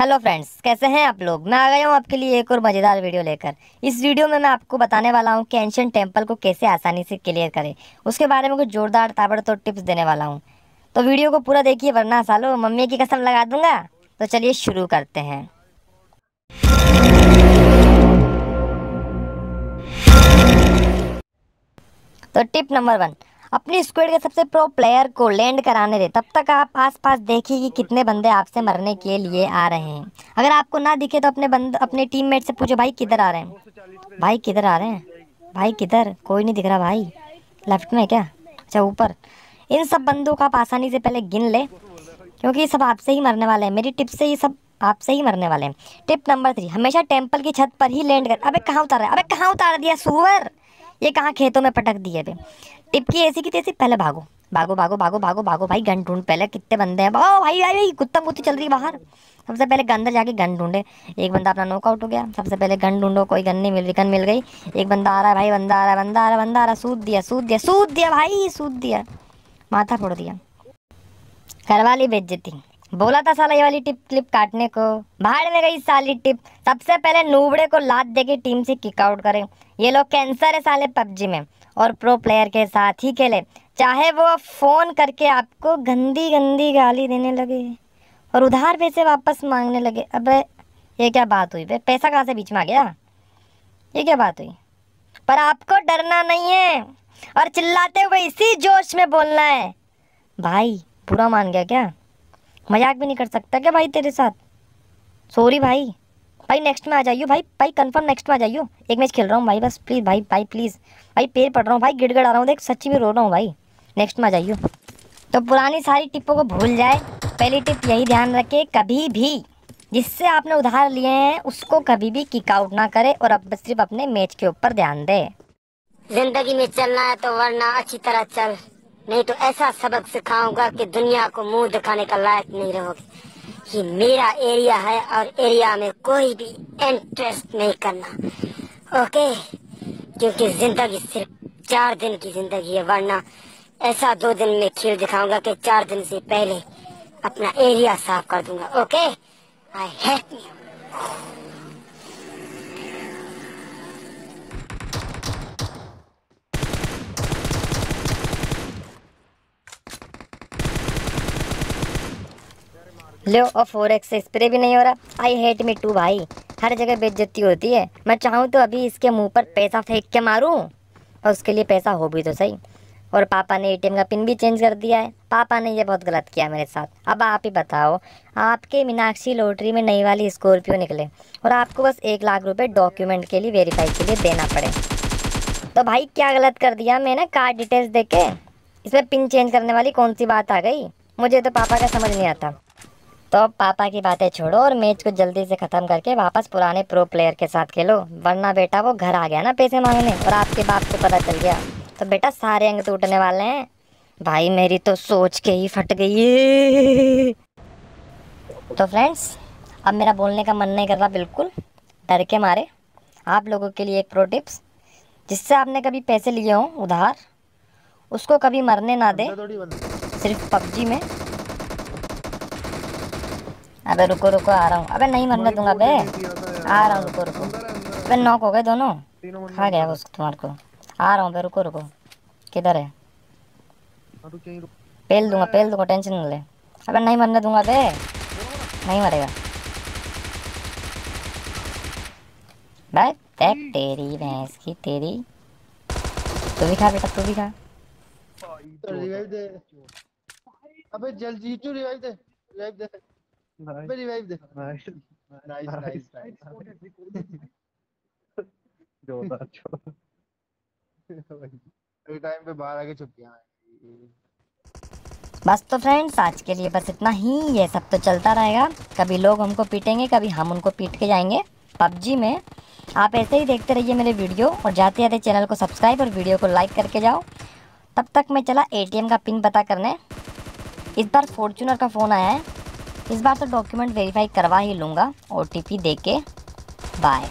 Hello friends कैसे हैं आप लोग? मैं आ गया हूँ आपके लिए एक और मज़ेदार वीडियो लेकर। इस वीडियो में मैं आपको बताने वाला हूँ कि एंशियन टेंपल को कैसे आसानी से क्लियर करें। उसके बारे में कुछ जोरदार ताबड़तोड़ टिप्स देने वाला हूँ। तो वीडियो को पूरा देखिए, वरना सालो मम्मी की कसम लगा दूँगा। तो चलिए शुरू करते हैं। तो टिप नंबर वन अपनी स्क्वाड के सबसे प्रो प्लेयर को लैंड कराने दे। तब तक आप आस पास देखिए कि कितने बंदे आपसे मरने के लिए आ रहे हैं। अगर आपको ना दिखे तो अपने बंद, अपने टीममेट से पूछो, भाई, किधर आ रहे हैं? भाई, किधर आ रहे हैं? भाई, किधर? कोई नहीं दिख रहा, भाई। लेफ़्ट में क्या? अच्छा ऊपर. इन सब बंदों को आप आसानी से पहले गिन ले, क्योंकि ये सब आपसे ही मरने वाले हैं। मेरी टिप से ये सब आपसे ही मरने वाले हैं। टिप नंबर थ्री, हमेशा टेंपल की छत पर ही लैंड कर। अबे, कहाँ उतार रहा है? अबे, कहाँ उतार दिया, सुअर? ये कहाँ खेतों में पटक दिए थे टिप की ऐसी की तैसी, पहले भागो। भागो भागो भागो भागो भागो, भाई, गन ढूंढ, पहले कितने बंदे हैं। भाई भाई भाई कुत्ता कुत्ती चल रही बाहर। सबसे पहले अंदर जाके गन ढूंढे। एक बंदा अपना नॉकआउट हो गया। सबसे पहले गन ढूंढो, कोई गन नहीं मिल रही, गन मिल गई। एक बंदा आ रहा है, भाई, बंदा आ रहा है, बंदा आ रहा है, बंदा आ रहा है। सूद दिया सूद दिया सूद दिया, भाई सूद दिया। माथा फोड़ दिया। करवा ली बेज्जती बोला था साला, ये वाली टिप, क्लिप काटने को। भाड़ में गई साली टिप। सबसे पहले नूबड़े को लात देके टीम से किक आउट करें। ये लोग कैंसर है साले पबजी में। और प्रो प्लेयर के साथ ही खेले। चाहे वो फ़ोन करके आपको गंदी गंदी गाली देने लगे और उधार पैसे वापस मांगने लगे। अबे ये क्या बात हुई? भाई पैसा कहाँ से बीच में आ गया? ये क्या बात हुई? पर आपको डरना नहीं है और चिल्लाते हुए इसी जोश में बोलना है। भाई, बुरा मान गया क्या? मज़ाक भी नहीं कर सकता क्या भाई तेरे साथ? सॉरी भाई। भाई नेक्स्ट में आ जाइयो भाई। भाई कंफर्म नेक्स्ट में आ जाइयो। एक मैच खेल रहा हूँ भाई, बस प्लीज़ भाई भाई प्लीज़ भाई, पेड़ पड़ रहा हूँ भाई, गिड़गड़ आ रहा हूँ। देख, सच्ची में रो रहा हूँ भाई। नेक्स्ट में आ जाइयो। तो पुरानी सारी टिप्पों को भूल जाए। पहली टिप यही ध्यान रखे, कभी भी जिससे आपने उधार लिए हैं, उसको कभी भी किक आउट ना करे और अब सिर्फ़ अपने मैच के ऊपर ध्यान दे। ज़िंदगी में चलना है तो वरना अच्छी तरह चल। नहीं तो ऐसा सबक सिखाऊँगा कि दुनिया को मुँह दिखाने का लायक नहीं रहोगे। ये मेरा एरिया है और एरिया में कोई भी इंटरेस्ट नहीं करना। ओके क्योंकि ज़िंदगी सिर्फ़ चार दिन की ज़िंदगी है, वरना ऐसा दो दिन में खेल दिखाऊँगा कि चार दिन से पहले अपना एरिया साफ़ कर दूँगा। ओके आई हेट यू लो, और फोर एक्स स्प्रे भी नहीं हो रहा। आई हेट मी टू भाई। हर जगह बेइज्जती होती है। मैं चाहूँ तो अभी इसके मुँह पर पैसा फेंक के मारूँ, और उसके लिए पैसा हो भी तो सही। और पापा ने एटीएम का पिन भी चेंज कर दिया है। पापा ने ये बहुत गलत किया मेरे साथ। अब आप ही बताओ, आपके मीनाक्षी लॉटरी में नई वाली स्कॉर्पियो निकले, और आपको बस एक लाख रुपए डॉक्यूमेंट के लिए वेरीफाई के लिए देना पड़े। तो भाई क्या गलत कर दिया मैंने कार्ड डिटेल्स दे के? इसमें पिन चेंज करने वाली कौन सी बात आ गई? मुझे तो पापा का समझ नहीं आता। तो अब पापा की बातें छोड़ो और मैच को जल्दी से ख़त्म करके वापस पुराने प्रो प्लेयर के साथ खेलो। वरना बेटा वो घर आ गया ना पैसे मांगने और आपके बाप को पता चल गया। तो बेटा सारे अंग टूटने वाले हैं। भाई मेरी तो सोच के ही फट गई तो फ्रेंड्स अब मेरा बोलने का मन नहीं कर रहा बिल्कुल। डर के मारे। आप लोगों के लिए एक प्रो टिप्स जिससे आपने कभी पैसे लिए हों उधार उसको कभी मरने ना दे। सिर्फ़ पबजी में। अबे रुको रुको, आ रहा हूँ। अबे नहीं मरने दूँगा बे आ रहा हूँ, रुको रुको। अबे नॉक हो गए दोनों। खा गया उसको तुम्हारे को। आ रहा हूँ बे रुको रुको। किधर है? पेल दूँगा पेल दूँगा, टेंशन न ले। अबे नहीं मरने दूँगा बे नहीं मरेगा। भाई, देख तेरी भैंस की तेरी। तू भी खा बेटा, तू भी खा। अबे जल्दी जीतू रिवाइव दे रिवाइव दे। अबे रिवाइव दे नाइस नाइस नाइस जोरदार छोड़ टाइम पे बाहर आके छुट्टियाँ बस तो फ्रेंड्स आज के लिए बस इतना ही। ये सब तो चलता रहेगा। कभी लोग हमको पीटेंगे कभी हम उनको पीट के जाएँगे पबजी में। आप ऐसे ही देखते रहिए मेरे वीडियो और जाते जाते चैनल को सब्सक्राइब और वीडियो को लाइक करके जाओ। तब तक मैं चला एटीएम का पिन पता करने। इस बार फॉर्चूनर का फ़ोन आया है। इस बार तो डॉक्यूमेंट वेरीफाई करवा ही लूँगा ओ टी पी दे के बाय